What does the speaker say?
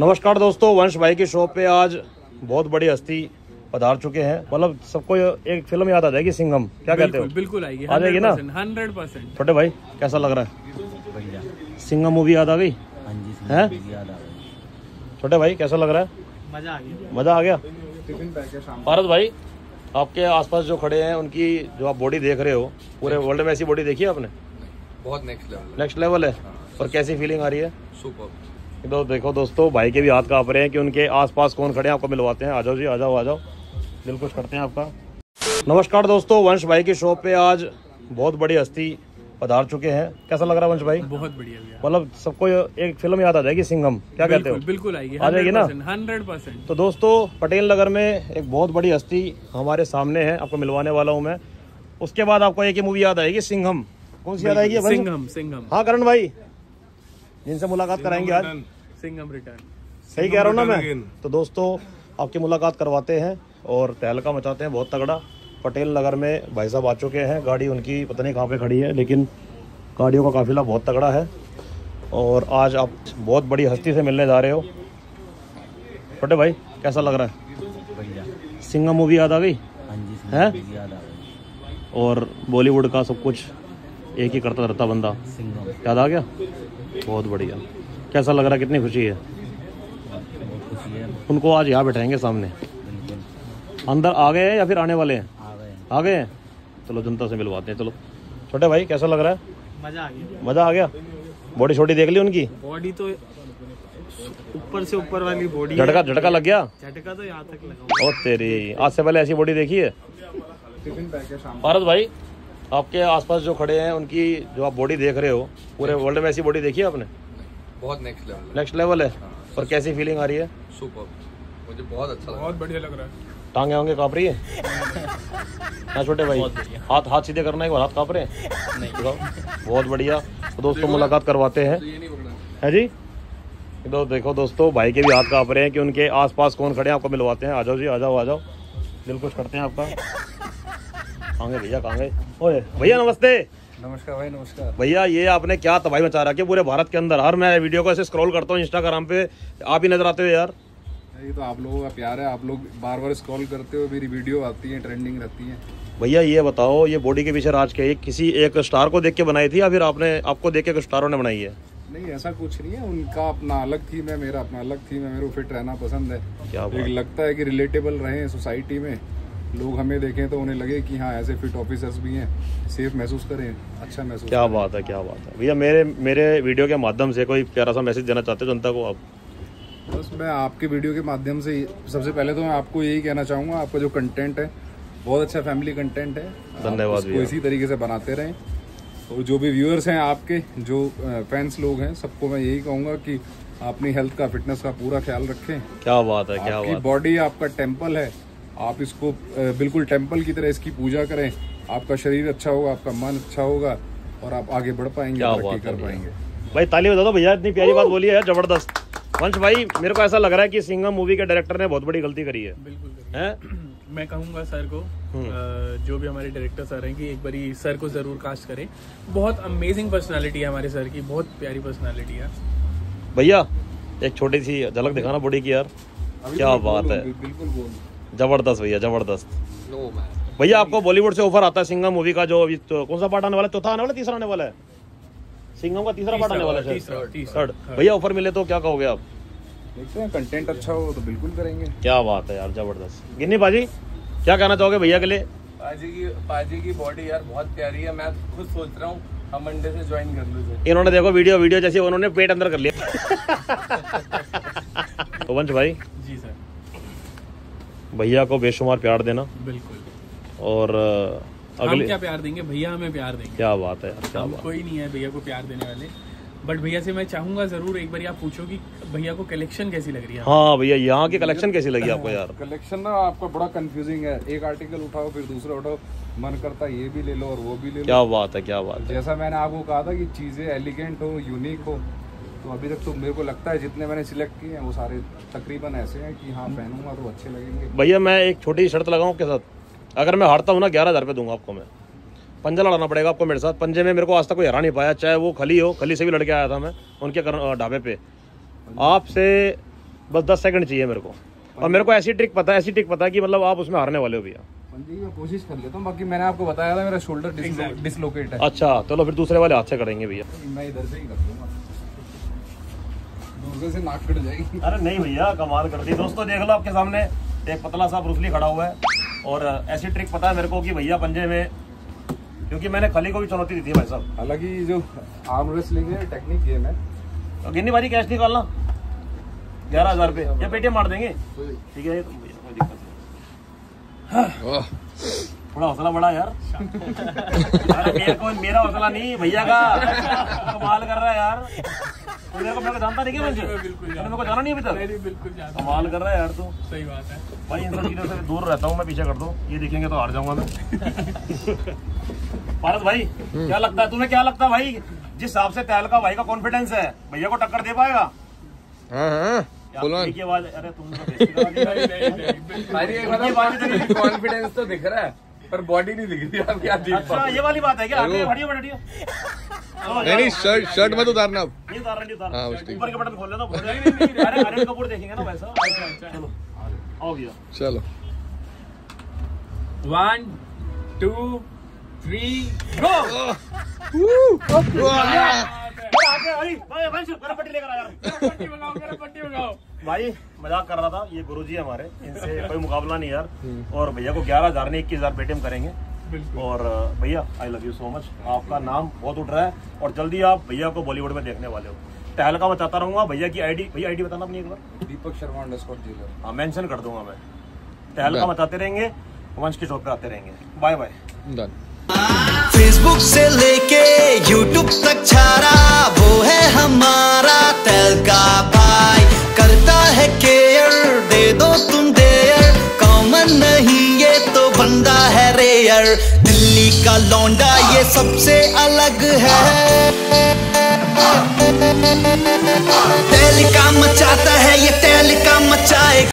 नमस्कार दोस्तों वंश भाई की शॉप पे आज बहुत बड़ी हस्ती पधार चुके हैं। मतलब सबको एक फ़िल्म याद आ जाएगी सिंघम। क्या कहते हो? बिल्कुल बिल्कुल आएगी आ जाएगी ना? हंड्रेड परसेंट छोटे भाई कैसा लग रहा है? सिंघम मूवी याद आ गई? हाँ जी हैं? सुनिए, याद आ गई। छोटे भाई कैसा लग रहा है? मज़ा आ गया। मज़ा आ गया? भारत भाई आपके आसपास जो खड़े हैं उनकी जो आप बॉडी देख रहे हो पूरे वर्ल्ड में ऐसी बॉडी देखी है आपने? बहुत नेक्स्ट लेवल नेक्स्ट लेवल है? और कैसी फीलिंग आ रही है? सुपर तो देखो दोस्तों भाई के भी हाथ काँप रहे हैं कि उनके आसपास कौन खड़े हैं आपको मिलवाते हैं। आ जाओ जी आ जाओ आ जाओ। दिल खुश करते हैं आपका। नमस्कार दोस्तों वंश भाई की शॉप पे आज बहुत बड़ी हस्ती पधार चुके हैं। कैसा लग रहा है वंश भाई? बहुत बढ़िया मतलब सबको एक फ़िल्म याद आ जाएगी सिंघम। क्या कहते हो? बिल्कुल आएगी आ जाएगी ना? हंड्रेड परसेंट तो दोस्तों पटेल नगर में एक बहुत बड़ी हस्ती हमारे सामने है आपको मिलवाने वाला हूँ मैं। उसके बाद आपको एक ही मूवी याद आएगी सिंघम। कौन सी याद आएगी? सिंघम सिंघम। हाँ करण भाई। जिनसे मुलाकात कराएँगे आज। सिंघम रिटर्न सही कह रहा हूँ ना मैं? तो दोस्तों आपकी मुलाकात करवाते हैं और तहलका मचाते हैं बहुत तगड़ा। पटेल नगर में भाई साहब आ चुके हैं। गाड़ी उनकी पता नहीं कहाँ पे खड़ी है लेकिन गाड़ियों का काफिला बहुत तगड़ा है। और आज आप बहुत बड़ी हस्ती से मिलने जा रहे हो। छोटे भाई कैसा लग रहा है? बढ़िया। सिंगम मूवी याद आ गई? हाँ जी हैं? सुनिए, याद आ गई और बॉलीवुड का सब कुछ? एक ही करता रहता बंदा। याद आ गया? बहुत बढ़िया। कैसा लग रहा है? कितनी खुशी है? बहुत खुशी है। उनको आज यहाँ बैठाएँगे सामने। अंदर आ गए हैं या फिर आने वाले हैं? आ गए हैं। आ गए हैं? चलो जनता से मिलवाते हैं। चलो। छोटे भाई कैसा लग रहा है? मज़ा आ गया। मज़ा आ गया? बॉडी छोटी देख ली उनकी? बॉडी तो ऊपर से ऊपर वाली बॉडी झटका झटका लग गया? झटका तो यहाँ तक लगा ओ तेरी आज से पहले ऐसी बॉडी देखी है? भारत भाई आपके आसपास जो खड़े हैं उनकी जो आप बॉडी देख रहे हो पूरे वर्ल्ड में ऐसी बॉडी देखी है आपने? बहुत नेक्स्ट लेवल नेक्स्ट लेवल है? और कैसी फीलिंग आ रही है? सुपर मुझे बहुत अच्छा बहुत बढ़िया लग रहा है। टांगे वांगे काँप रही है? हाँ छोटे भाई। हाथ हाथ सीधे करना है हाथ काँप रहे हैं? नहीं। बहुत बढ़िया। तो दोस्तों मुलाकात करवाते हैं। ये है जी? तो देखो दोस्तों भाई के भी हाथ काँप रहे हैं कि उनके आसपास कौन खड़े हैं आपको मिलवाते हैं। आ जाओ जी आ जाओ आ जाओ। दिल खुश करते हैं आपका। कहाँ गए भैया कहाँ गए ओए भैया नमस्ते। नमस्कार भाई नमस्कार। भैया ये आपने क्या तबाही मचा रखी है पूरे भारत के अंदर? हर मैं वीडियो को ऐसे स्क्रॉल करता हूँ इंस्टाग्राम पे आप ही नज़र आते हो यार। ये तो आप लोगों का प्यार है आप लोग बार बार स्क्रॉल करते हो मेरी वीडियो आती है ट्रेंडिंग रहती है। भैया ये बताओ ये बॉडी के पीछे राज के किसी एक स्टार को देख के बनाई थी या फिर आपने आपको देख के कुछ स्टारों ने बनाई है? नहीं ऐसा कुछ नहीं है उनका अपना अलग थीम है मेरा अपना अलग थीम है मेरे को फिट रहना पसंद है। क्या एक लगता है कि रिलेटेबल रहे सोसाइटी में। लोग हमें देखें तो उन्हें लगे कि हाँ ऐसे फिट ऑफिसर्स भी हैं। सेफ़ महसूस करें अच्छा महसूस क्या बात है क्या बात है। भैया मेरे मेरे वीडियो के माध्यम से कोई प्यारा सा मैसेज देना चाहते हो जनता को आप? बस मैं आपके वीडियो के माध्यम से सबसे पहले तो मैं आपको यही कहना चाहूँगा आपका जो कंटेंट है बहुत अच्छा फैमिली कंटेंट है। धन्यवाद भैया। इसी तरीके से बनाते रहें। और जो भी व्यूअर्स हैं आपके जो फैंस लोग हैं सबको मैं यही कहूँगा कि अपनी हेल्थ का फिटनेस का पूरा ख्याल रखें। क्या बात है क्या बात बॉडी आपका टेंपल है। आप इसको बिल्कुल टेंपल की तरह इसकी पूजा करें। आपका शरीर अच्छा होगा आपका मन अच्छा होगा और आप आगे बढ़ पाएँगे क्या तरक्की बात कर पाएँगे। भाई ताली बता दो भैया इतनी प्यारी बात बोली है ज़बरदस्त। वंश भाई मेरे को ऐसा लग रहा है कि सिंगम मूवी के डायरेक्टर ने बहुत बड़ी गलती करी है। बिल्कुल हैं? मैं कहूँगा सर को हम्म। जो भी हमारे डायरेक्टर सर हैं कि एक बारी सर को ज़रूर कास्ट करें। बहुत अमेजिंग पर्सनालिटी है हमारे सर की बहुत प्यारी पर्सनालिटी है। भैया एक छोटी सी झलक दिखाना बॉडी की यार क्या तो बात है। बिल्कुल बोल। ज़बरदस्त भैया ज़बरदस्त। नो मैन भैया आपको बॉलीवुड से ऑफ़र आता है सिंगम मूवी का जो अभी तो, कौन सा पार्ट आने वाला है? चौथा आने वाला तीसरा आने वाला है? सिंगम का तीसरा पार्ट आने वाला है तीसरा शायद। तीसरा। थर्ड भैया ऑफ़र मिले तो क्या कहोगे आप? देखते हैं कंटेंट अच्छा हो तो बिल्कुल करेंगे। क्या बात है यार ज़बरदस्त। गिन्नी बाजी क्या कहना चाहोगे भैया के लिए? पाजी की पाजी की बॉडी यार बहुत प्यारी है मैं खुद सोच रहा हूँ हम मंडे से ज्वाइन कर लूँ इन्होंने देखो वीडियो वीडियो जैसे उन्होंने पेट अंदर कर लिया। तो वंश भाई भैया को बेशुमार प्यार देना। बिल्कुल। और हम अगले क्या प्यार देंगे? भैया हमें प्यार देंगे। क्या बात है यार क्या बात। कोई नहीं है भैया को प्यार देने वाले। बट भैया से मैं चाहूँगा ज़रूर एक बार आप पूछो कि भैया को कलेक्शन कैसी लग रही है? हाँ भैया यहाँ की कलेक्शन कैसी लगी आपको यार? कलेक्शन ना आपका बड़ा कंफ्यूजिंग है। एक आर्टिकल उठाओ फिर दूसरा उठाओ। मन करता है ये भी ले लो और वो भी ले लो। क्या बात है क्या बात है। जैसा मैंने आपको कहा था कि चीज़ें एलिगेंट हो यूनिक हो तो अभी तक तो मेरे को लगता है जितने मैंने सिलेक्ट किए हैं वो सारे तकरीबन ऐसे हैं कि हाँ पहनूँगा तो अच्छे लगेंगे। भैया मैं एक छोटी शर्त लगाऊँ के साथ। अगर मैं हारता हूँ ना ग्यारह हज़ार रुपये दूँगा आपको मैं। पंजा लड़ाना पड़ेगा आपको मेरे साथ। पंजे में मेरे को आज तक कोई हरा नहीं पाया चाहे वो खली हो खली से भी लड़के आया था मैं उनके कर- ढाबे पे। आपसे बस दस सेकंड चाहिए मेरे को। और मेरे को ऐसी ट्रिक पता है ऐसी ट्रिक पता है कि मतलब आप उसमें हारने वाले हो भैया। कोशिश कर लेता हूँ बाकी मैंने आपको बताया था मेरा शोल्डर डिसलोकेट है। अच्छा चलो फिर दूसरे वाले हाथ से करेंगे भैया। मैं इधर से ही कर दूँगा दूसरे से नाक कट जाएगी। अरे नहीं भैया कमाल कर। दी दोस्तों देख लो आपके सामने एक पतला सा ब्रूसली खड़ा हुआ है। और ऐसी ट्रिक पता है मेरे को कि भैया पंजे में क्योंकि मैंने खली को भी चुनौती दी थी भाई साहब। हालाँकि जो आर्म रेसलिंग है टेक्निक गेम है। तो गिन्नी बारी कैश निकालना ग्यारह हज़ार रुपये। या पेटीएम मार देंगे। ठीक है ये तो भैया कोई दिक्कत नहीं। थोड़ा हौसला बढ़ा यार। अरे मेरे को मेरा हौसला नहीं भैया का। कमाल कर रहा है यार। मेरे को मेरे को जानता नहीं क्या मुझे। मेरे को जाना नहीं अभी तक। नहीं नहीं बिल्कुल कमाल कर रहा है यार तू। सही बात है। भाई इन सब चीज़ों से दूर रहता हूँ मैं पीछे कर दूँ। ये देखेंगे तो हार जाऊँगा मैं। पारस भाई क्या लगता है तुम्हें क्या लगता है भाई जिस हिसाब से तहलका भाई का कॉन्फिडेंस है भैया को टक्कर दे पाएगा? हाँ हाँ। तुम तो कॉन्फिडेंस तो दिख रहा है पर बॉडी नहीं दिख रही आप क्या जीत अच्छा ये वाली बात है क्या? नहीं नहीं शर्ट शर्ट मत उतारना अब। नहीं उतार रहा नहीं उतार हाँ, बस ठीक। ऊपर के बटन खोल लेना अरे अनिल कपूर देखेंगे ना वैसा अच्छा। चलो आओ भैया चलो। वन टू थ्री गो अरे आगे भाई भाई भाई मेरा पट्टी लेकर आ यार पट्टी मंगाओ मेरा पट्टी मंगाओ भाई मज़ाक कर रहा था ये गुरुजी हमारे इनसे कोई मुकाबला नहीं यार। और भैया को ग्यारह हज़ार ने इक्कीस हज़ार पेटीएम करेंगे। और भैया I love you so much आपका नाम बहुत उठ रहा है और जल्दी आप भैया को बॉलीवुड में देखने वाले हो। टहलका बताता रहूँगा भैया की आईडी भैया आईडी बताना अपनी एक बार। दीपक शर्मा हाँ मेंशन कर दूँगा मैं। टहलका बताते रहेंगे वंश की शॉप पे आते रहेंगे। बाय बाय डन फेसबुक से लेके यूट्यूब तक छारा वो है हमारा तेल का भाई। करता है केयर बंदा है रेयर, दिल्ली का लौंडा, ये सबसे अलग है। तेल का मचाता है, ये तेल का मचाए